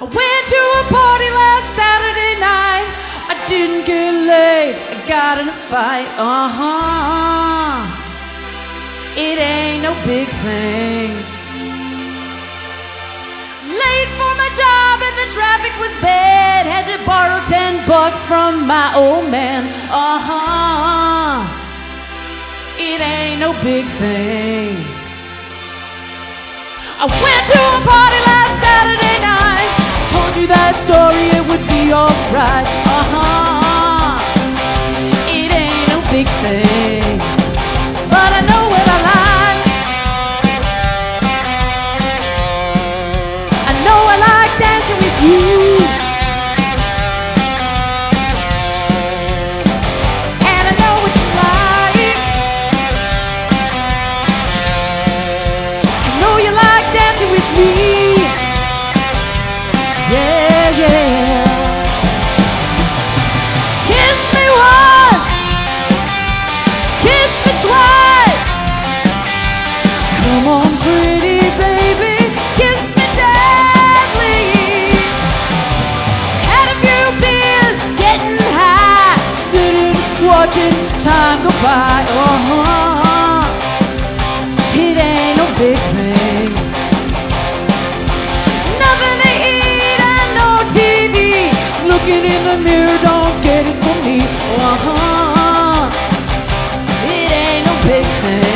I went to a party last Saturday night. I didn't get laid. I got in a fight. Uh huh. It ain't no big thing. Late for my job and the traffic was bad. Had to borrow ten bucks from my old man. Uh huh. It ain't no big thing. I went to a party it would time go by. Uh-huh. It ain't no big thing. Nothing to eat and no TV. Looking in the mirror, don't get it from me. Uh-huh. It ain't no big thing.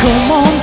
Come on,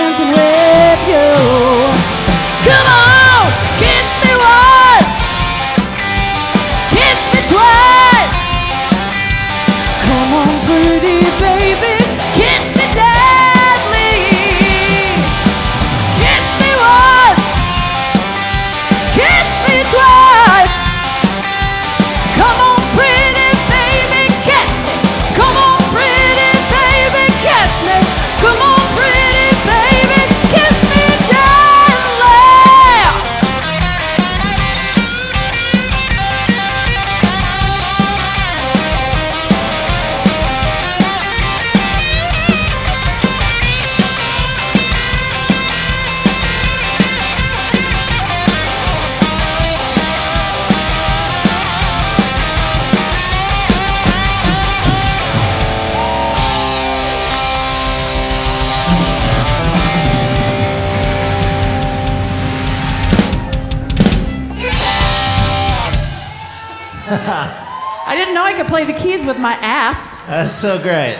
Dancing with you. I didn't know I could play the keys with my ass. That's so great.